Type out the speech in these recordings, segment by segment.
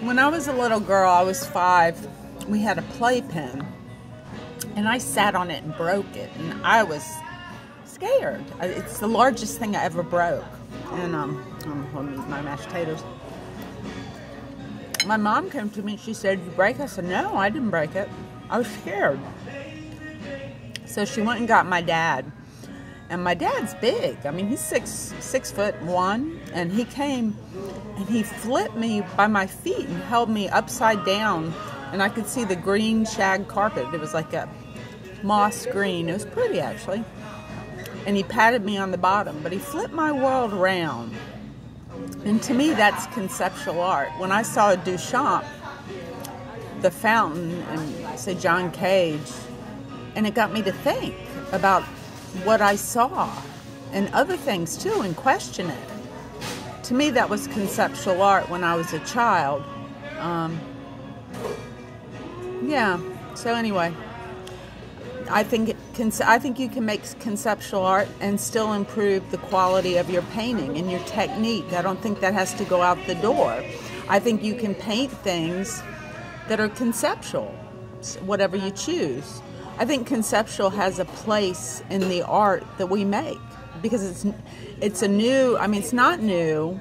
When I was a little girl, I was five, we had a playpen, and I sat on it and broke it, and I was scared. It's the largest thing I ever broke. And um, I'm eat my mashed potatoes. My mom came to me and she said, You break it? I said, No, I didn't break it. I was scared. So she went and got my dad. And my dad's big. I mean, he's six six foot one, and he came and he flipped me by my feet and held me upside down, and I could see the green shag carpet. It was like a moss green. It was pretty actually. And he patted me on the bottom, but he flipped my world around. And to me, that's conceptual art. When I saw Duchamp, The Fountain, and say John Cage, and it got me to think about what I saw and other things too and question it. To me, that was conceptual art when I was a child. Um, yeah, so anyway. I think I think you can make conceptual art and still improve the quality of your painting and your technique. I don't think that has to go out the door. I think you can paint things that are conceptual, whatever you choose. I think conceptual has a place in the art that we make because it's it's a new. I mean, it's not new.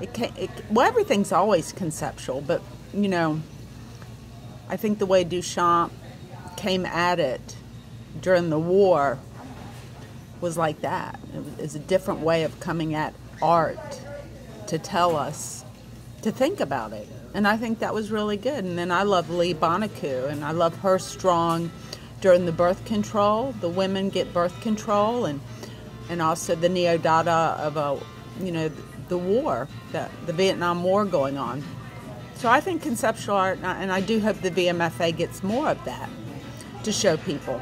It, can, it well, everything's always conceptual, but you know, I think the way Duchamp came at it during the war was like that. It was a different way of coming at art to tell us to think about it. And I think that was really good. And then I love Lee Bontecou, and I love her strong during the birth control. The women get birth control, and and also the neo dada of a, you know, the war, the the Vietnam War going on. So I think conceptual art, and I do hope the VMFA gets more of that to show people.